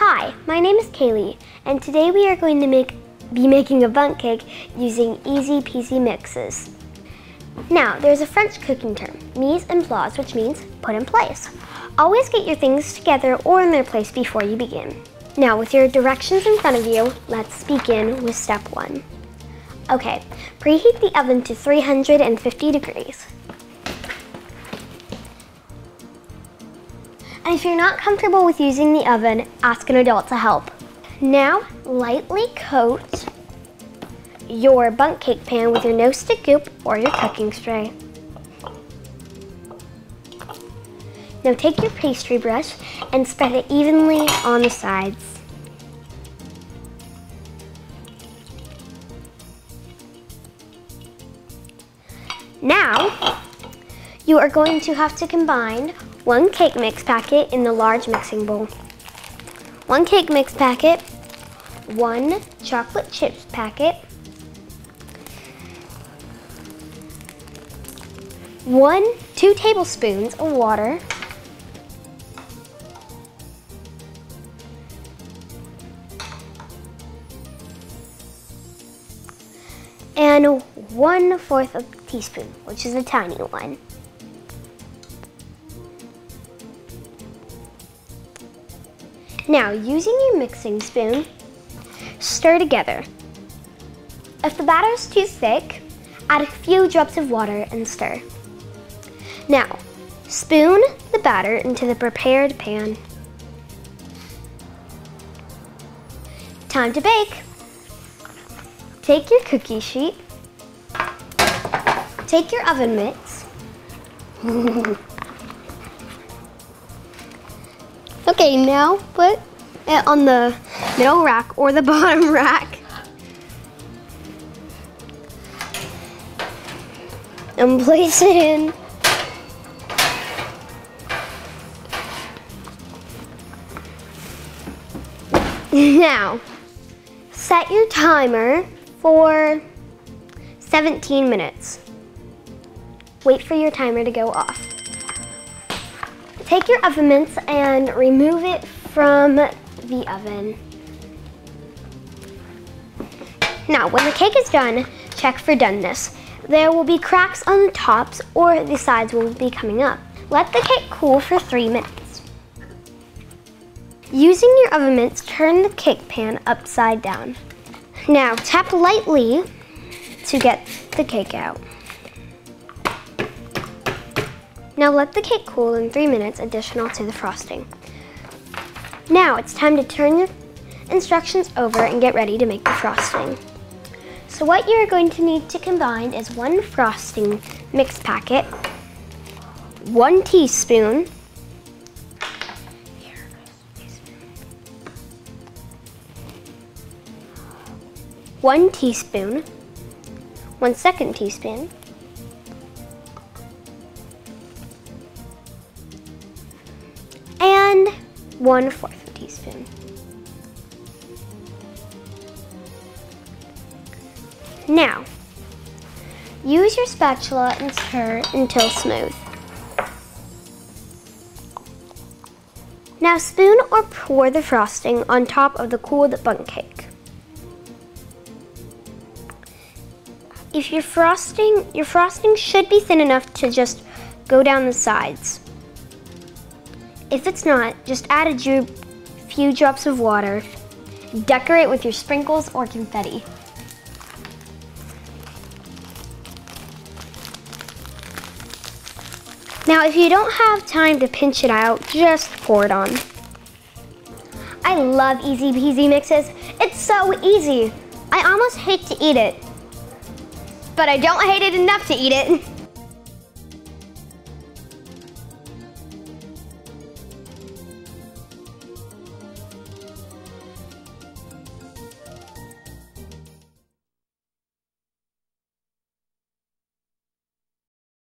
Hi, my name is Kaylee, and today we are going to make be making a bundt cake using EZ-PZ mixes. Now, there's a French cooking term, mise en place, which means put in place. Always get your things together or in their place before you begin. Now, with your directions in front of you, let's begin with step one. Okay, preheat the oven to 350 degrees. And if you're not comfortable with using the oven, ask an adult to help. Now, lightly coat your bundt cake pan with your no stick goop or your cooking spray. Now take your pastry brush and spread it evenly on the sides. Now, you are going to have to combine one cake mix packet in the large mixing bowl, one cake mix packet, one chocolate chips packet, one, two tablespoons of water, and one fourth of a teaspoon, which is a tiny one. Now, using your mixing spoon, stir together. If the batter is too thick, add a few drops of water and stir. Now, spoon the batter into the prepared pan. Time to bake. Take your cookie sheet, take your oven mitts, Okay, now put it on the middle rack or the bottom rack. And place it in. Now, set your timer for 17 minutes. Wait for your timer to go off. Take your oven mitts and remove it from the oven. Now, when the cake is done, check for doneness. There will be cracks on the tops or the sides will be coming up. Let the cake cool for three minutes. Using your oven mitts, turn the cake pan upside down. Now, tap lightly to get the cake out. Now let the cake cool in three minutes additional to the frosting. Now it's time to turn your instructions over and get ready to make the frosting. So what you're going to need to combine is one frosting mix packet, one teaspoon, one teaspoon, one second teaspoon, one fourth teaspoon. Now, use your spatula and stir until smooth. Now spoon or pour the frosting on top of the cooled bundt cake. If your frosting, your frosting should be thin enough to just go down the sides. If it's not, just add a few drops of water. Decorate with your sprinkles or confetti. Now, if you don't have time to pinch it out, just pour it on. I love EZ-PZ mixes. It's so easy. I almost hate to eat it, but I don't hate it enough to eat it.